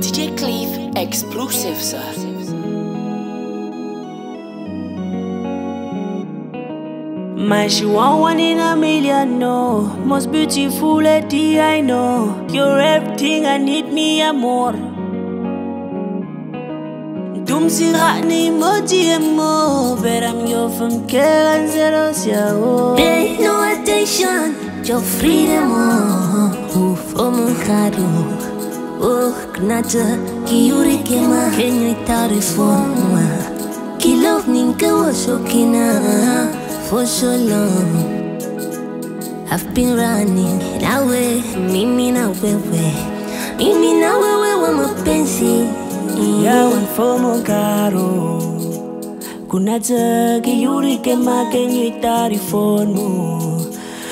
DJ Cliff exclusive, sir. My she want one in a million, no. Most beautiful lady I know. You're everything I need, me and more. Dum si ni moji mo, but I'm your from Kelan Zero Siao. Pay no attention, your freedom, oh, oh, for my Ki love ninka wasokina, for so long. I've been running away, mimi na wewe, mimi na wewe wa mapenzi. Yawan fomo karo. Kunata ki yuri kema kenyo itari phone mo.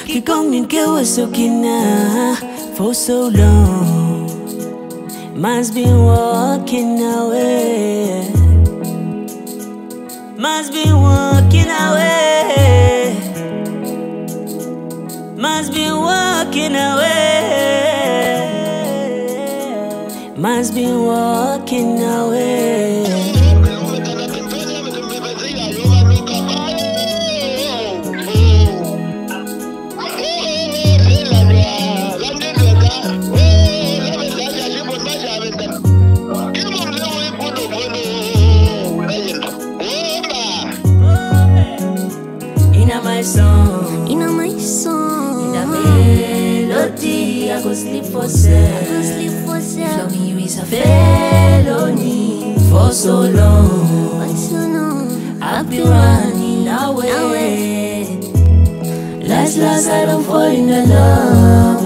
Ki kong nin ke wasokina for so long. Man's been walking away. Man's been walking away. Man's been walking away. Man's been walking away. Song, In my song, in a melody, I go sleep for go self. sleep for self. Loving you is a felony for so long. But so long, I've been running away. Last, last, I don't fall in the love.